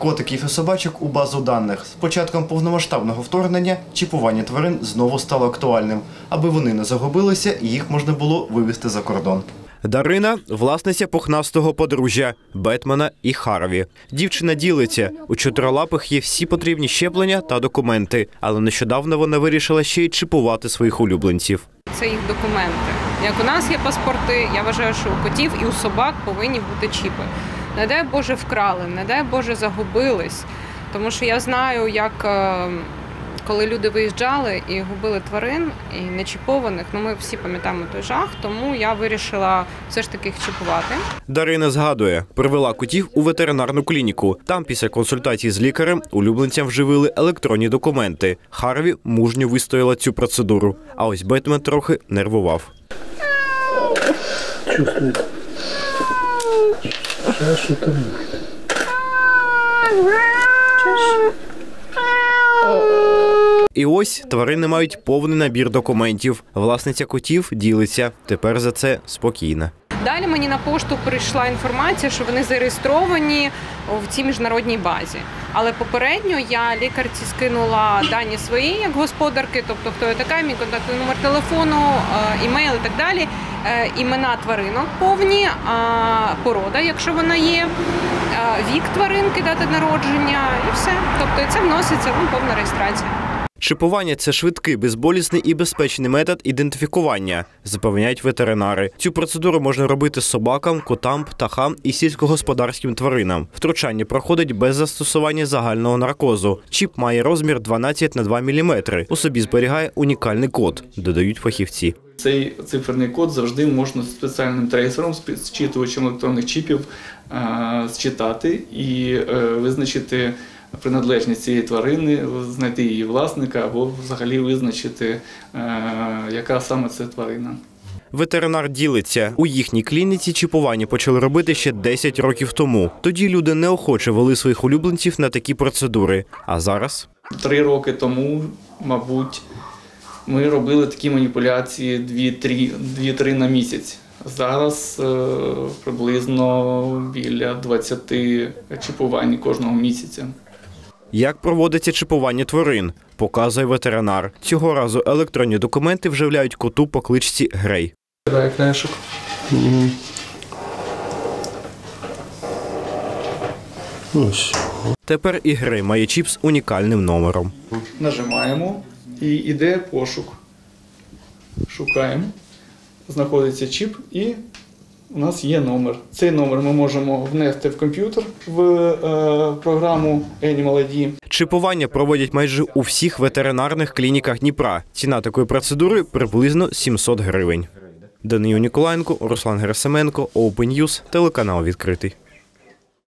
котиків і собачок у базу даних. З початком повномасштабного вторгнення чіпування тварин знову стало актуальним. Аби вони не загубилися, їх можна було вивезти за кордон. Дарина власниця пухнастого подружжя Бетмена і Харві. Дівчина ділиться у чотирилапих є всі потрібні щеплення та документи, але нещодавно вона вирішила ще й чіпувати своїх улюбленців. це їх документи. Як у нас є паспорти, я вважаю, що у котів і у собак повинні бути чіпи. Не дай Боже вкрали, не дай Боже загубились. Тому що я знаю, як е, коли люди виїжджали і губили тварин і нечіпованих, ну ми всі пам'ятаємо той жах, тому я вирішила все ж таки їх чіпувати. Дарина згадує, привела котів у ветеринарну клініку. Там, після консультації з лікарем, улюбленцям вживили електронні документи. Харві мужньо вистояла цю процедуру. А ось Бетмен трохи нервував. Чувствует. там что-то. І ось тварини мають повний набір документів. Власниця котів ділиться. Тепер за це спокійна. Далі мені на пошту прийшла інформація, що вони зареєстровані в цій міжнародній базі. Але попередньо я лікарці скинула дані свої як господарки, тобто хто я така, мій контактний номер телефону, е, імейл і так далі. Е, Імена тваринок повні, порода, якщо вона є, е, вік тваринки, дата народження і все. Тобто це вноситься ну, повна реєстрація. Чипування це швидкий, безболісний і безпечний метод ідентифікування, запевняють ветеринари. Цю процедуру можна робити собакам, котам, птахам і сільськогосподарським тваринам. Втручання проходить без застосування загального наркозу. Чіп має розмір 12 на 2 мм. У собі зберігає унікальний код, додають фахівці. Цей циферний код завжди можна спеціальним трейсером, зчитувачем електронних чіпів зчитати і е, визначити приналежність цієї тварини, знайти її власника або взагалі визначити, е, яка саме це тварина. Ветеринар ділиться у їхній клініці. Чіпування почали робити ще 10 років тому. Тоді люди неохоче вели своїх улюбленців на такі процедури. А зараз Три роки тому, мабуть, ми робили такі маніпуляції 2-3 на місяць. Зараз е, приблизно біля 20 чіпувань кожного місяця. Як проводиться чіпування тварин, показує ветеринар. Цього разу електронні документи вживляють коту по кличці Грей. Книжок. Ну. Тепер і Грей має чіп з унікальним номером. Нажимаємо і йде пошук. Шукаємо. Знаходиться чіп і у нас є номер. Цей номер ми можемо внести в комп'ютер в е, програму Animal ID. Чипування проводять майже у всіх ветеринарних клініках Дніпра. Ціна такої процедури приблизно 700 гривень. Данию Ніколаєнко, Руслан Герасименко, Open News, телеканал відкритий.